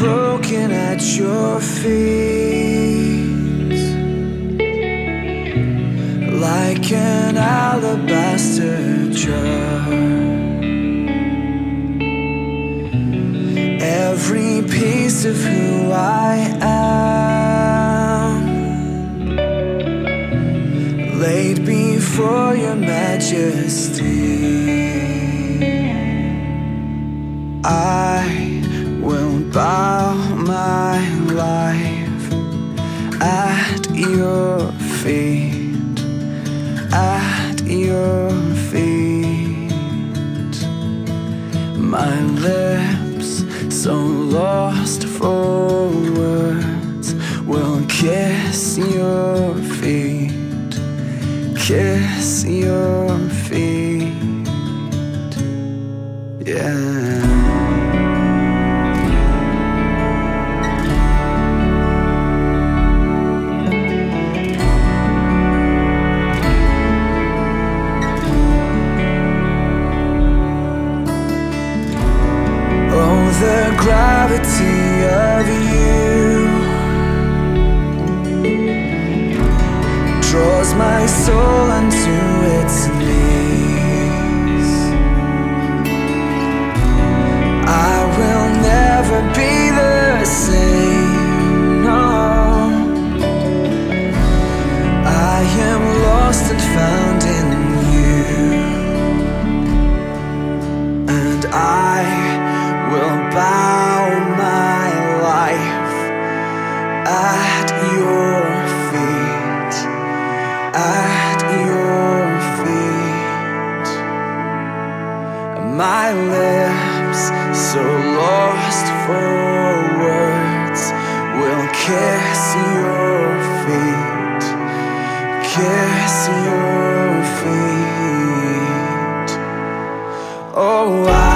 Broken at your feet. Like an alabaster jar. Every piece of who I am. Laid before your majesty. I feet, at your feet. My lips, so lost for words, will kiss your feet, kiss your feet. Yeah. Gravity of you draws my soul unto its knees. lips So lost for words Will kiss your feet Kiss your feet. Oh, I